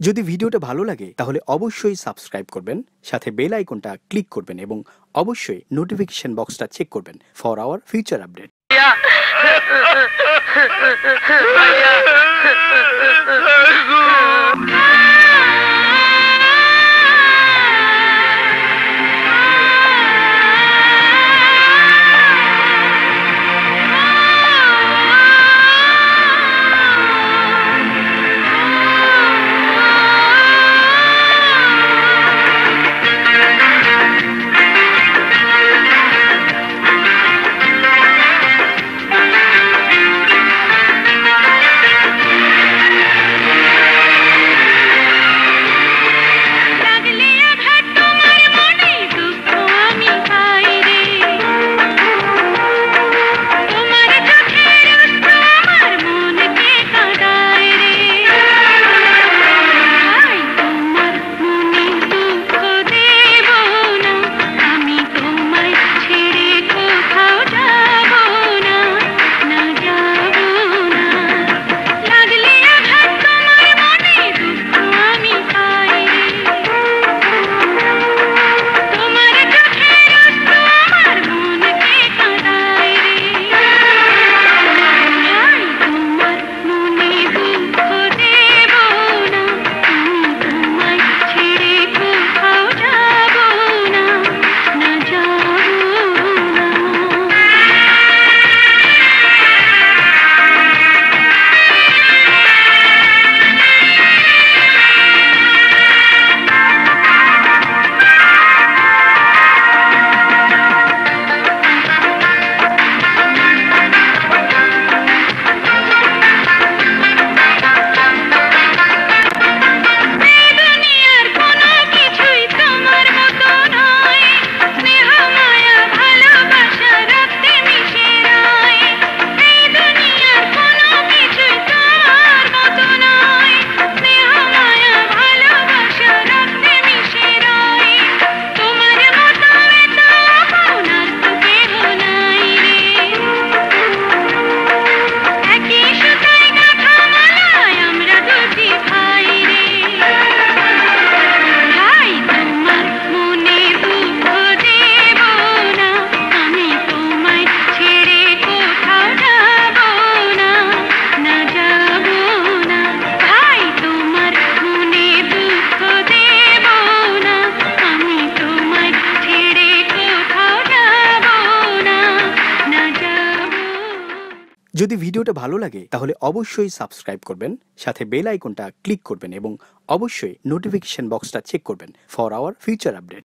যদি ভিডিওটা ভালো লাগে, তাহলে অবশ্যই সাবস্ক্রাইব করবেন, সাথে বেল আইকনটা ক্লিক করবেন এবং অবশ্যই নোটিফিকেশন বক্সটা চেক করবেন ফর আওয়ার ফিউচার আপডেট ভাইয়া যদি ভিডিওটা ভালো লাগে, তাহলে অবশ্যই সাবস্ক্রাইব করবেন, সাথে বেল আইকনটা ক্লিক করবেন এবং অবশ্যই নোটিফিকেশন বক্সটা চেক করবেন ফর আওয়ার ফিউচার আপডেট।